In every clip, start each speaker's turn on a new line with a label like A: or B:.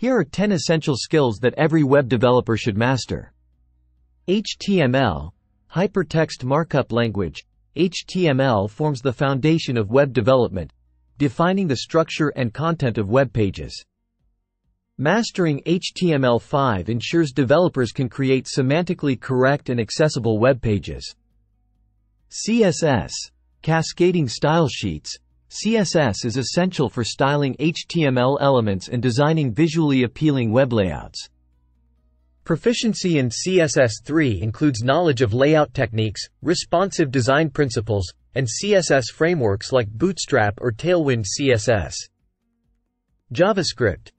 A: Here are 10 essential skills that every web developer should master. HTML, Hypertext Markup Language. HTML forms the foundation of web development, defining the structure and content of web pages. Mastering HTML5 ensures developers can create semantically correct and accessible web pages. CSS, Cascading Style Sheets. CSS is essential for styling HTML elements and designing visually appealing web layouts. Proficiency in CSS3 includes knowledge of layout techniques, responsive design principles, and CSS frameworks like Bootstrap or Tailwind CSS. JavaScript.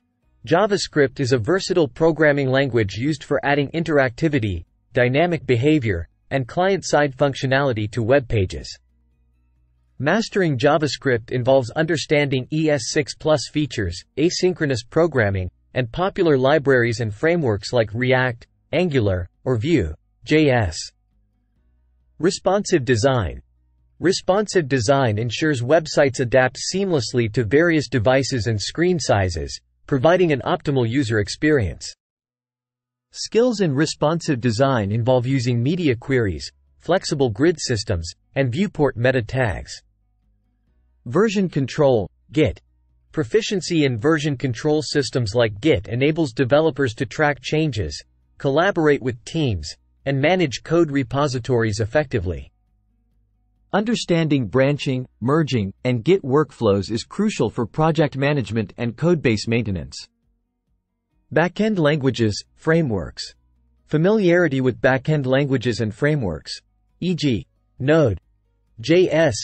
A: JavaScript is a versatile programming language used for adding interactivity, dynamic behavior, and client-side functionality to web pages. Mastering JavaScript involves understanding ES6 Plus features, asynchronous programming, and popular libraries and frameworks like React, Angular, or Vue.js. Responsive design. Responsive design ensures websites adapt seamlessly to various devices and screen sizes, providing an optimal user experience. Skills in responsive design involve using media queries, flexible grid systems, and viewport meta tags. Version control, Git. Proficiency in version control systems like Git enables developers to track changes, collaborate with teams, and manage code repositories effectively. Understanding branching, merging, and Git workflows is crucial for project management and codebase maintenance. Backend languages, frameworks. Familiarity with backend languages and frameworks, e.g., Node, JS,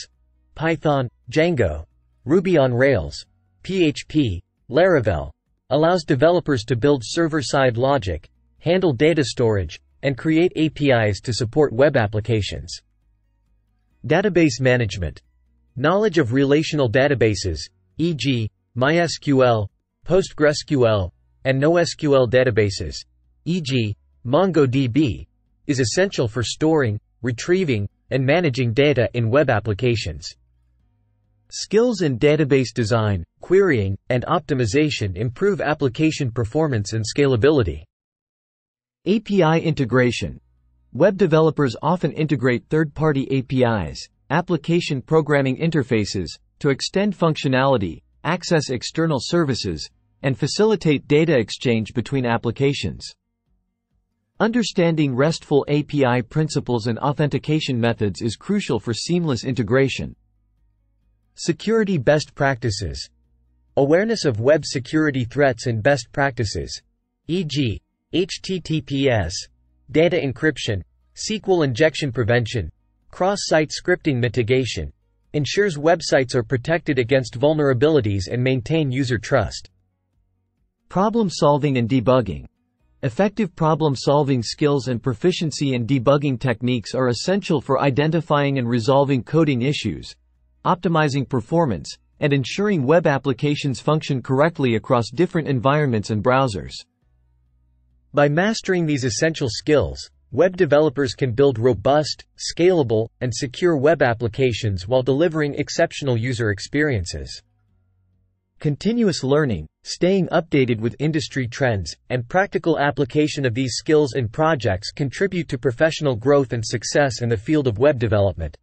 A: Python, Django, Ruby on Rails, PHP, Laravel, allows developers to build server-side logic, handle data storage, and create APIs to support web applications. Database management. Knowledge of relational databases, e.g., MySQL, PostgreSQL, and NoSQL databases, e.g., MongoDB, is essential for storing, retrieving, and managing data in web applications. Skills in database design, querying, and optimization improve application performance and scalability. API integration. Web developers often integrate third-party APIs, application programming interfaces, to extend functionality, access external services, and facilitate data exchange between applications. Understanding RESTful API principles and authentication methods is crucial for seamless integration. Security best practices. Awareness of web security threats and best practices, e.g., HTTPS, data encryption, SQL injection prevention, cross-site scripting mitigation, ensures websites are protected against vulnerabilities and maintain user trust. Problem solving and debugging. Effective problem-solving skills and proficiency in debugging techniques are essential for identifying and resolving coding issues, optimizing performance, and ensuring web applications function correctly across different environments and browsers. By mastering these essential skills, web developers can build robust, scalable, and secure web applications while delivering exceptional user experiences. Continuous learning, staying updated with industry trends, and practical application of these skills in projects contribute to professional growth and success in the field of web development.